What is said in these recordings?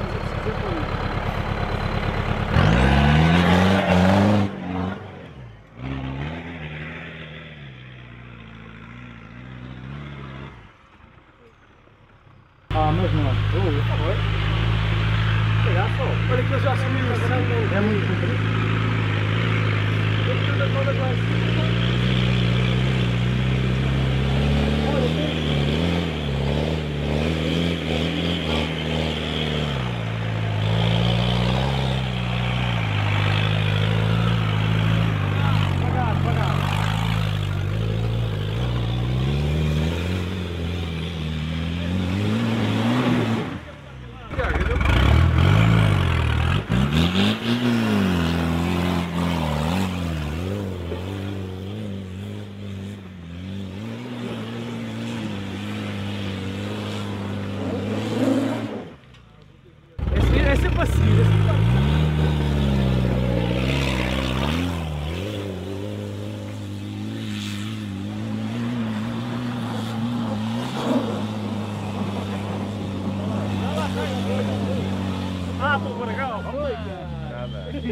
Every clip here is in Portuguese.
precisa por isso. Ah, mas não. Oh, tá bom. Pegar só. Olha que eu já assumi isso. É muito comprido. Devagar,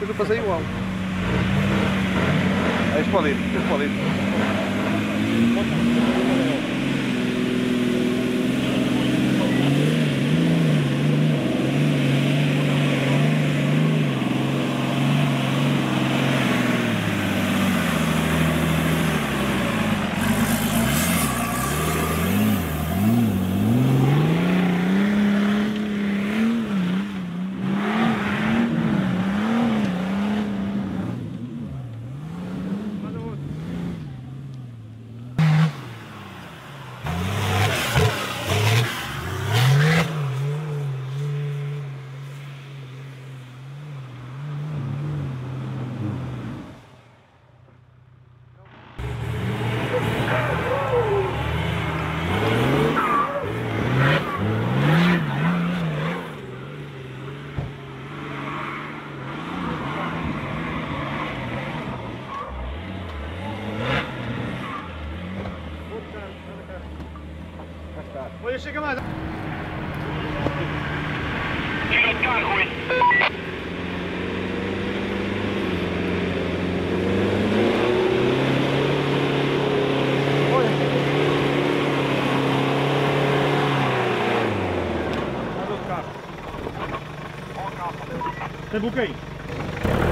Depois eu passei igual. É espalito, é espalito. Chega mais. Tira o carro, hein? Olha o